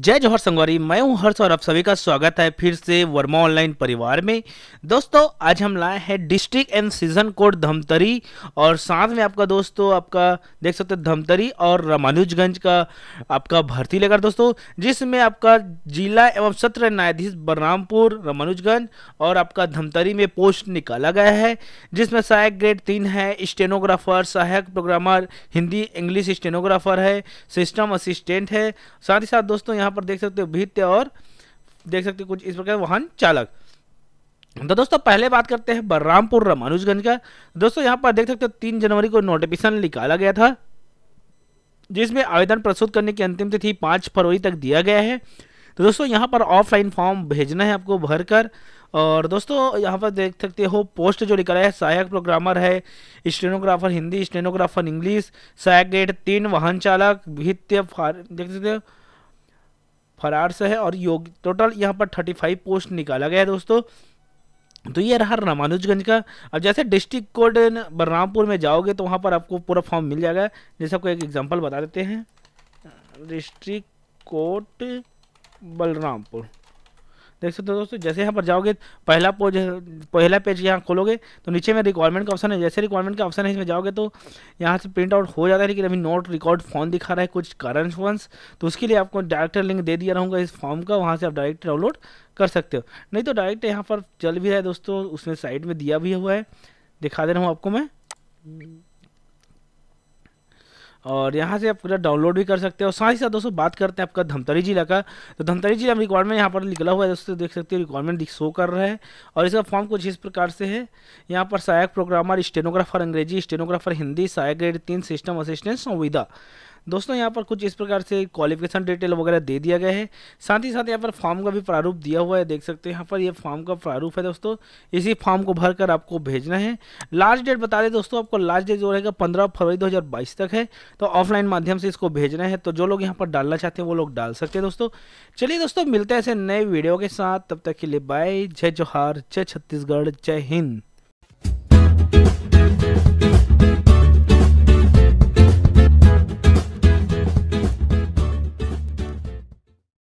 जय जौहर संगवारी, मैं हूँ हर्ष और आप सभी का स्वागत है फिर से वर्मा ऑनलाइन परिवार में। दोस्तों, आज हम लाए हैं district and session court Dhamtari और साथ में आपका दोस्तों, आपका देख सकते हैं धमतरी और रामानुजगंज का आपका भर्ती लेकर दोस्तों, जिसमें आपका जिला एवं सत्र न्यायाधीश बलरामपुर, रामानुजगंज और आपका धमतरी में पोस्ट निकाला गया है, जिसमें सहायक ग्रेड तीन है स्टेनोग्राफर सहायक प्रोग्रामर हिंदी इंग्लिश स्टेनोग्राफर है सिस्टम असिस्टेंट है। साथ ही साथ दोस्तों, यहाँ पर देख सकते हो भित्य और देख सकते हो कुछ इस प्रकार वाहन चालक। तो दोस्तों, पहले बात करते हैं बलरामपुर रामानुजगंज का। दोस्तों, यहाँ पर देख सकते हो तीन जनवरी को नोटिफिकेशन निकाला गया था, जिसमें आवेदन प्रस्तुत करने की अंतिम तिथि पाँच फरवरी तक दिया गया है। तो दोस्तों, यहाँ पर ऑफलाइन फॉर्म भेजना है आपको भरकर। और दोस्तों, यहाँ पर देख सकते हो पोस्ट जो निकला है, सहायक प्रोग्रामर है स्टेनोग्राफर हिंदी स्टेनोग्राफर इंग्लिश सहायक ग्रेड तीन वाहन चालक, भित्य देख सकते हो फरार से है और योग टोटल यहाँ पर थर्टी फाइव पोस्ट निकाला गया है दोस्तों। तो ये रहा रामानुजगंज का। अब जैसे डिस्ट्रिक्ट कोड बलरामपुर में जाओगे तो वहाँ पर आपको पूरा फॉर्म मिल जाएगा। जैसे आपको एक एग्ज़ाम्पल बता देते हैं। District court Balrampur. देख सकते हो दोस्तों, जैसे यहाँ पर जाओगे, पहला पोज पहला पेज यहाँ खोलोगे तो नीचे में रिक्वायरमेंट का ऑप्शन है। जैसे रिक्वायरमेंट का ऑप्शन है, इसमें जाओगे तो यहाँ से प्रिंट आउट हो जाता है, लेकिन अभी नोट रिकॉर्ड फॉर्म दिखा रहा है कुछ करंट फंड्स तो उसके लिए आपको डायरेक्ट लिंक दे दिया रहूँगा इस फॉर्म का, वहाँ से आप डायरेक्ट डाउनलोड कर सकते हो। नहीं तो डायरेक्ट यहाँ पर चल भी रहा है दोस्तों उसमें साइड में दिया भी हुआ है। दिखा दे रहा हूँ आपको मैं। और यहाँ से आप पूरा डाउनलोड भी कर सकते हैं और साथ ही साथ दोस्तों बात करते हैं आपका धमतरी जिला का। तो धमतरी जिला में रिक्वायरमेंट यहाँ पर निकला हुआ है दोस्तों, देख सकते हो रिक्वायरमेंट शो कर रहा है। और इसका फॉर्म कुछ इस प्रकार से है। यहाँ पर सहायक प्रोग्रामर स्टेनोग्राफर अंग्रेज़ी स्टेनोग्राफर हिंदी, सहायक ग्रेड तीन सिस्टम असिस्टेंट संविदा। दोस्तों, यहाँ पर कुछ इस प्रकार से क्वालिफिकेशन डिटेल वगैरह दे दिया गया है। साथ ही साथ यहाँ पर फॉर्म का भी प्रारूप दिया हुआ है, देख सकते हैं यहाँ पर ये फॉर्म का प्रारूप है दोस्तों। इसी फॉर्म को भरकर आपको भेजना है। लास्ट डेट बता दें दोस्तों, आपको लास्ट डेट जो रहेगा पंद्रह फरवरी दो हज़ार बाईस तक है। तो ऑफलाइन माध्यम से इसको भेजना है। तो जो लोग यहाँ पर डालना चाहते हैं, वो लोग डाल सकते हैं दोस्तों। चलिए दोस्तों, मिलते हैं ऐसे नए वीडियो के साथ। तब तक के लिए बाय जय जोहार, जय छत्तीसगढ़, जय हिंद।